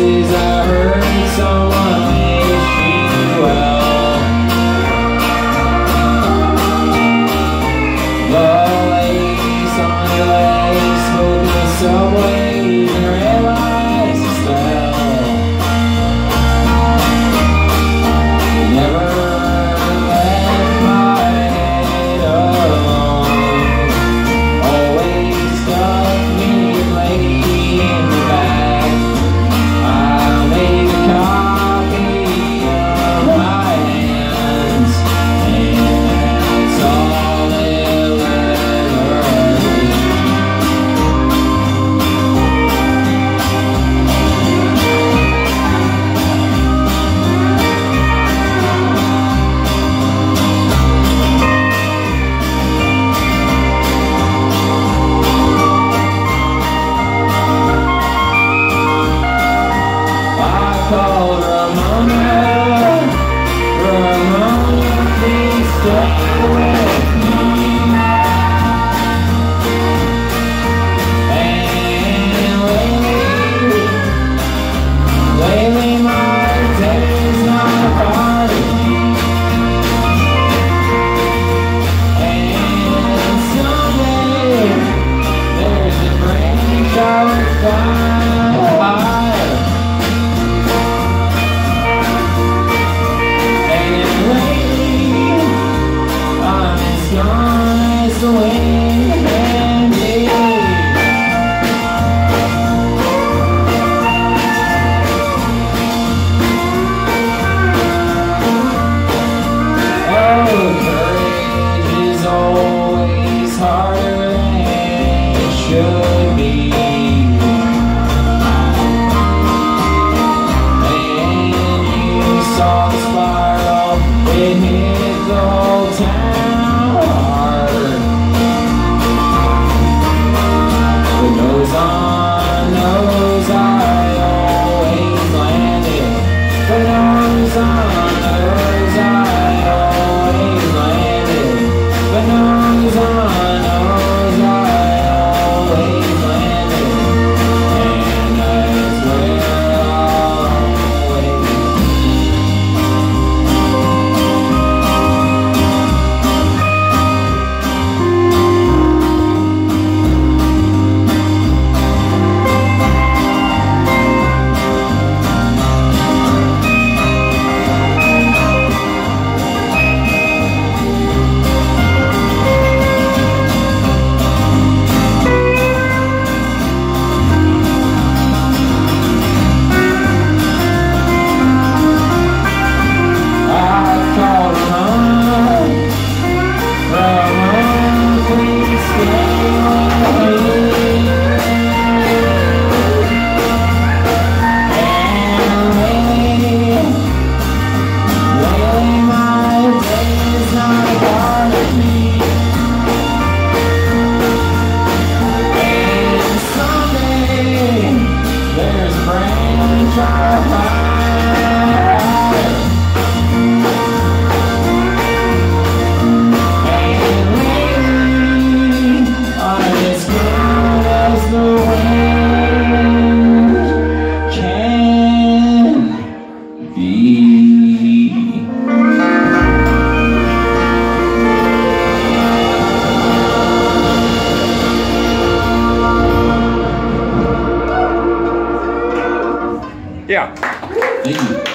is our Thank. your the away Yeah. Thank you.